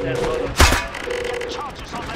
that mother. Get charges on that.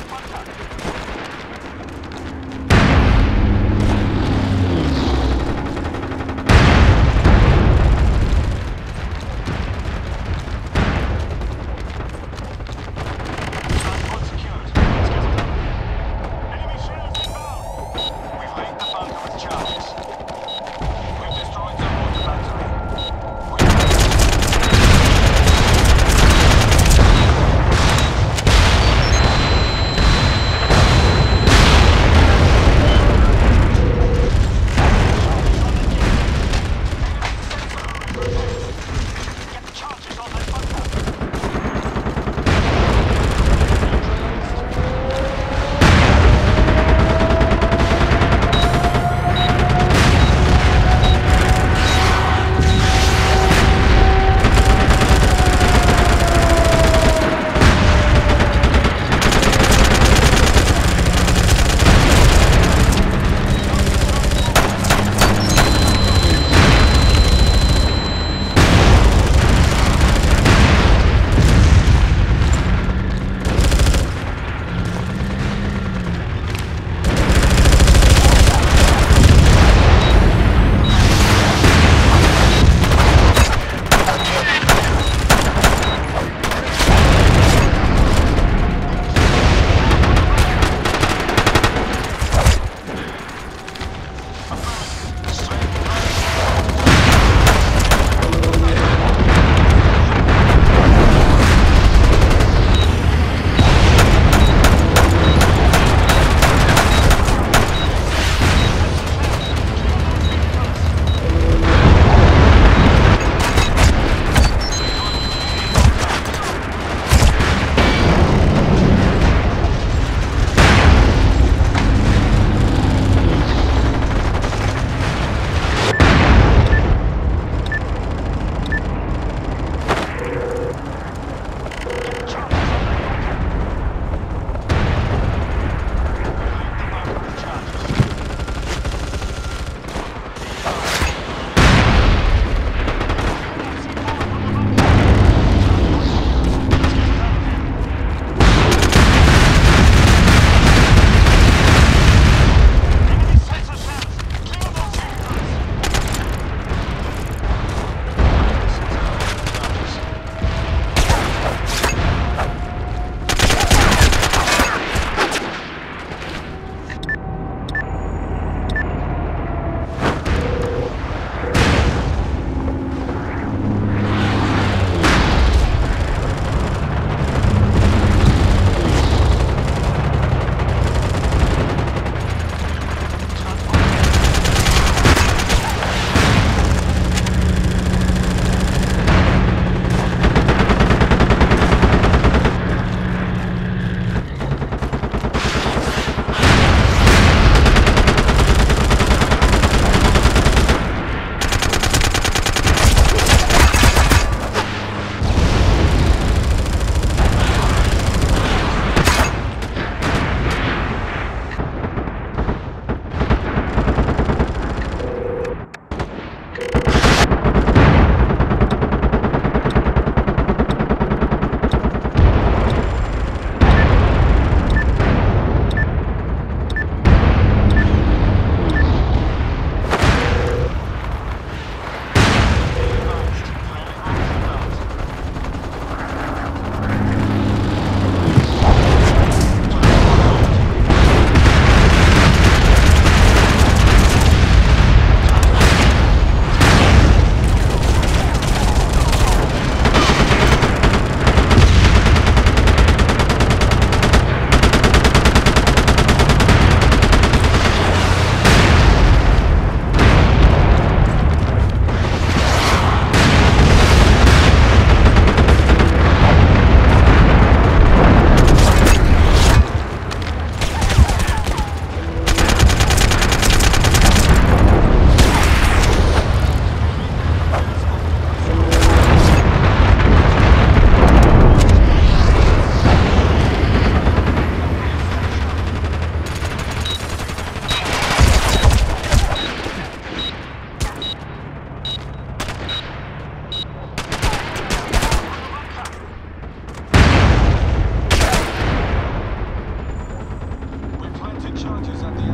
Charges at the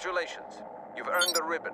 Congratulations. You've earned the ribbon.